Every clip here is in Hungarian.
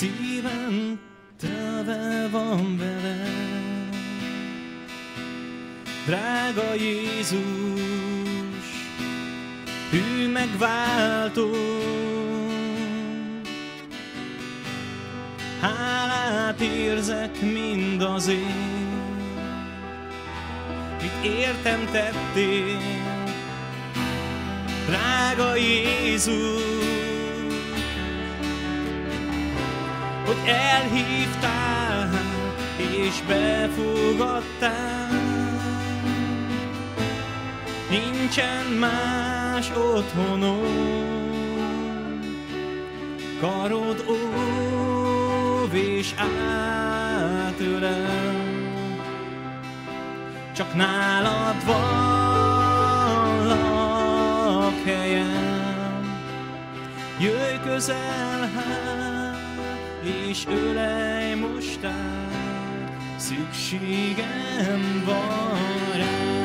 Szívem tele van vele, drága Jézus, hű megváltó. Hálát érzek mindazért, mit értem tettél, drága Jézus. Hogy elhívtál és befogadtál. Nincsen más otthonom, karod óv és átölel. Csak nálad van lakhelyem, jöjj közel hát, és ölej most át, szükségem van rá.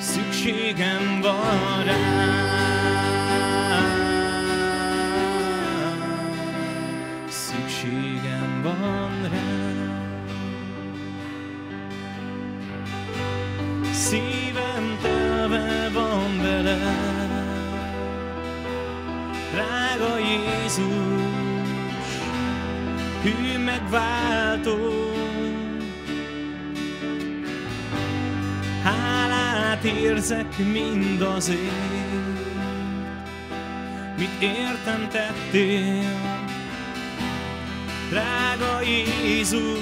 Szükségem van rá. Szükségem van rá. Szívem Jézus, hű megváltó. Hálát érzek mindazért, mit értem tettél, drága Jézus,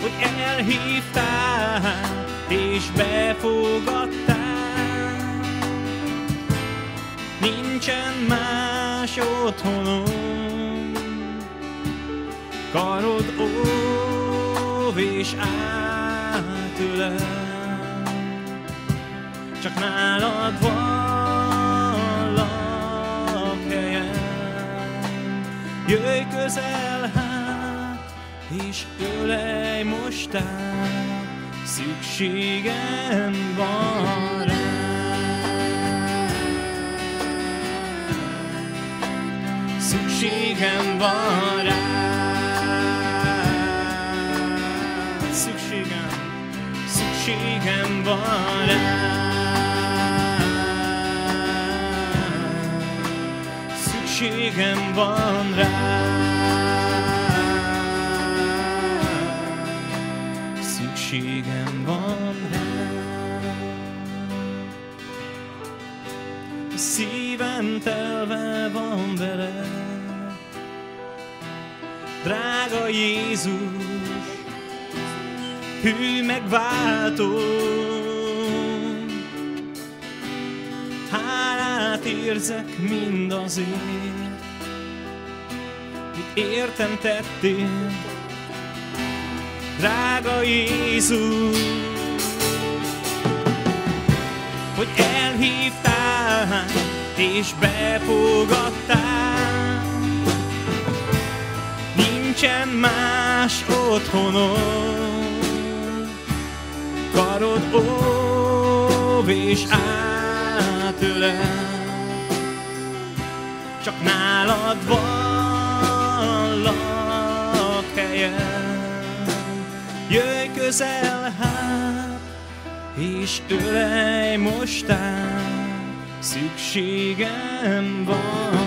hogy elhívtál és befogadtál. Nincsen más otthonom. Karod óv és átölel, csak nálad van lakhelyem. Jöjj közel hát, és ölej most szükségem van szükségem van rá. Szükségem, szükségem van rá. Szükségem van rá. Szükségem van rá. Szívem telve van vele, drága Jézus, hű megváltó. Hálát érzek mindazért, mit értem tettél, drága Jézus, hogy elhívtál és befogadtál. Nincsen más otthonom, karod óv és átölel. Csak nálad van lakhelyem, jöjj közel hát, és ölej most át, szükségem van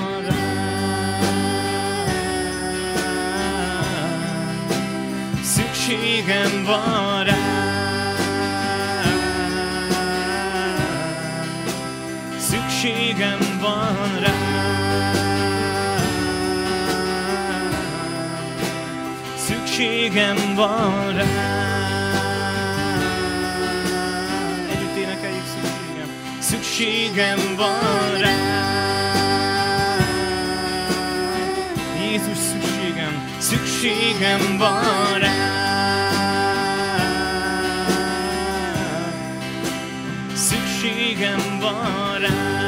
Szükségem van rá. Szükségem van rá. Szükségem van rá. Együtt énekeljük szükségem. Szükségem van rá. Jézus szükségem, szükségem van rá. Szükségem van rá.